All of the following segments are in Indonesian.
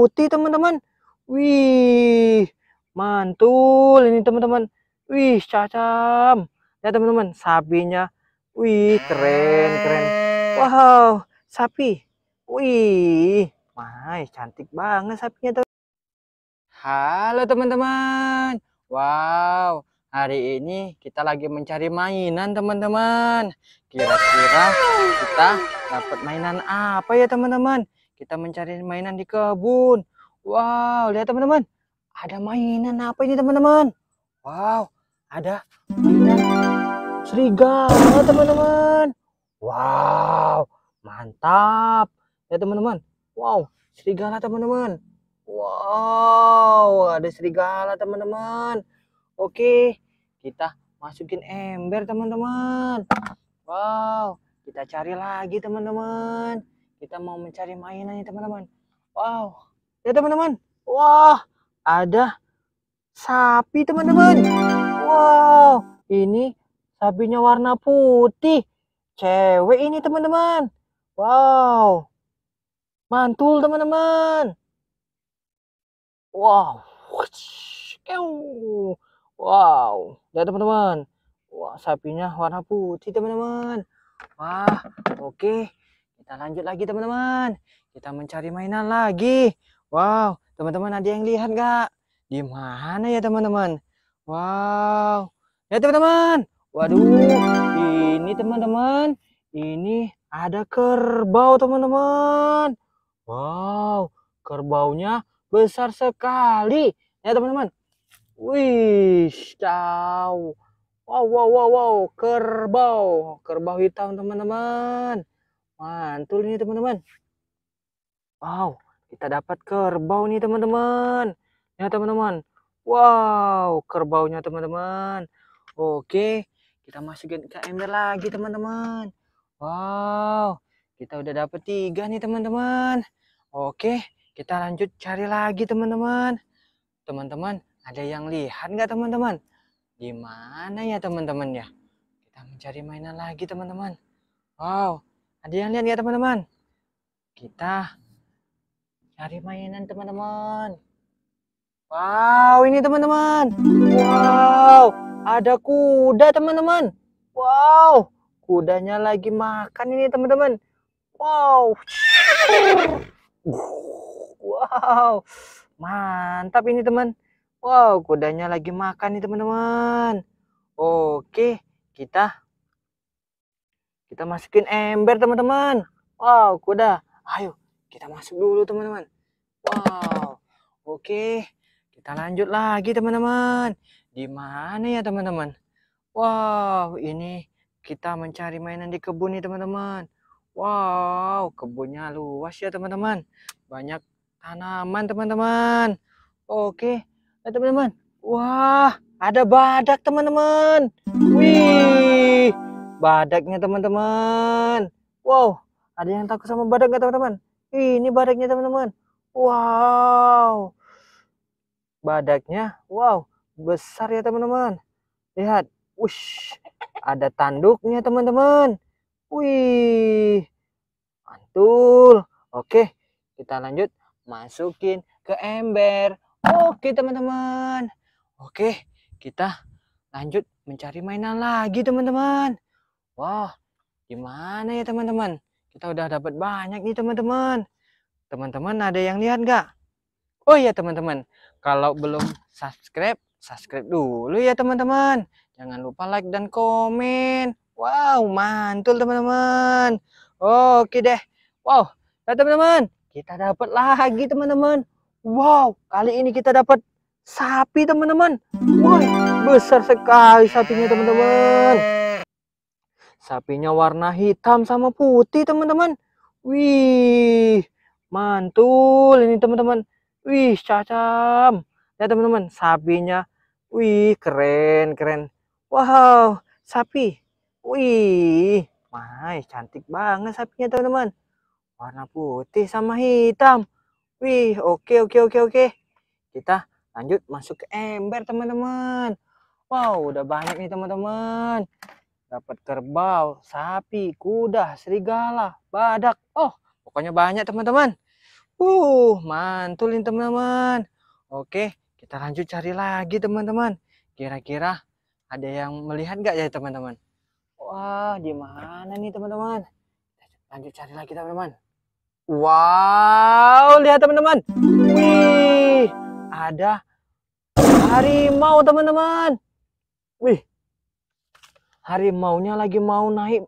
putih teman-teman. Wih, mantul ini teman-teman. Wih, cacam. Ya teman-teman, sapinya. Wih, keren, keren. Wow, sapi. Wih, Mai, cantik banget sapinya tuh. Halo teman-teman. Wow, hari ini kita lagi mencari mainan teman-teman. Kira-kira kita dapat mainan apa ya teman-teman? Kita mencari mainan di kebun. Wow, lihat teman-teman. Ada mainan apa ini teman-teman? Wow, ada mainan serigala teman-teman. Wow, mantap. Ya teman-teman. Wow, serigala teman-teman. Wow, ada serigala teman-teman. Oke, kita masukin ember teman-teman. Wow, kita cari lagi teman-teman. Kita mau mencari mainan nih teman-teman. Wow, ya teman-teman. Wah, ada sapi teman-teman. Wow, ini sapinya warna putih. Cewek ini teman-teman. Wow, mantul teman-teman. Wow. Wow. Ya teman-teman. Wah, sapinya warna putih teman-teman. Wah, oke. Kita lanjut lagi teman-teman. Kita mencari mainan lagi. Wow, teman-teman ada yang lihat gak? Di mana ya teman-teman? Wow. Ya teman-teman. Waduh, ini teman-teman. Ini ada kerbau teman-teman. Wow, kerbaunya besar sekali. Ya teman-teman. Wih, jauh. Wow, wow, wow, wow, kerbau. Kerbau hitam teman-teman. Mantul ini teman-teman. Wow, kita dapat kerbau nih teman-teman. Ya teman-teman. Wow, kerbaunya teman-teman. Oke, kita masukin ke ember lagi teman-teman. Wow, kita udah dapat tiga nih teman-teman. Oke, kita lanjut cari lagi teman-teman. Teman-teman, ada yang lihat nggak teman-teman? Di mana ya teman-teman ya? Kita mencari mainan lagi teman-teman. Wow, ada yang lihat nggak teman-teman? Kita cari mainan teman-teman. Wow, ini teman-teman. Wow, ada kuda teman-teman. Wow, kudanya lagi makan ini teman-teman. Wow. Wow, mantap ini teman. Wow, kudanya lagi makan nih teman-teman. Oke, kita kita masukin ember teman-teman. Wow, kuda. Ayo, kita masuk dulu teman-teman. Wow, oke. Kita lanjut lagi teman-teman. Di mana ya teman-teman? Wow, ini kita mencari mainan di kebun nih teman-teman. Wow, kebunnya luas ya teman-teman. Banyak tanaman teman-teman. Oke, nah, teman-teman. Wah, ada badak teman-teman. Wih, badaknya teman-teman. Wow, ada yang takut sama badak nggak teman-teman? Ini badaknya teman-teman. Wow, badaknya, wow, besar ya teman-teman. Lihat, wush, ada tanduknya teman-teman. Wih, mantul. Oke, kita lanjut masukin ke ember. Oke teman-teman. Oke, kita lanjut mencari mainan lagi teman-teman. Wah, gimana ya teman-teman? Kita udah dapat banyak nih teman-teman. Teman-teman ada yang lihat nggak? Oh iya teman-teman, kalau belum subscribe, subscribe dulu ya teman-teman. Jangan lupa like dan komen. Wow, mantul teman-teman. Oke deh. Wow, ya teman-teman, kita dapat lagi teman-teman. Wow, kali ini kita dapat sapi teman-teman. Woi, besar sekali sapinya teman-teman. Sapinya warna hitam sama putih teman-teman. Wih, mantul ini teman-teman. Wih, cacam. Ya teman-teman, sapinya. Wih, keren, keren. Wow, sapi. Wih, Mai, cantik banget sapinya teman-teman warna putih sama hitam. Wih, oke oke oke oke. Kita lanjut masuk ke ember teman-teman. Wow, udah banyak nih teman-teman. Dapat kerbau, sapi, kuda, serigala, badak. Oh, pokoknya banyak teman-teman. Uh, mantul ini teman-teman. Oke, kita lanjut cari lagi teman-teman. Kira-kira ada yang melihat nggak ya teman-teman? Wah, di mana nih teman-teman? Lanjut cari lagi teman-teman. Wow, lihat teman-teman. Wih, ada harimau teman-teman. Wih, harimaunya lagi mau naik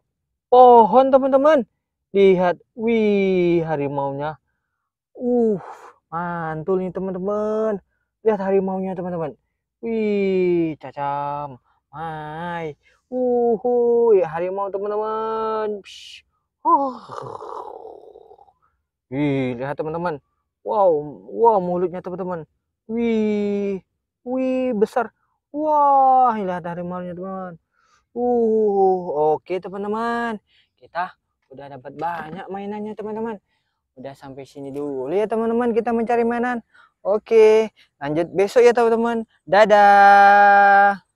pohon teman-teman. Lihat, wih, harimaunya. Uh, mantul nih teman-teman. Lihat harimaunya teman-teman. Wih, cacam. Hai. Uhuy, harimau teman-teman. Oh. Wih, lihat teman-teman. Wow, wow mulutnya teman-teman. Wih, wih besar. Wah, lihat harimaunya teman-teman. Uh, oke teman-teman. Kita udah dapat banyak mainannya teman-teman. Udah sampai sini dulu ya teman-teman kita mencari mainan. Oke, lanjut besok ya teman-teman. Dadah.